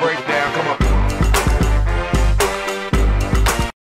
break.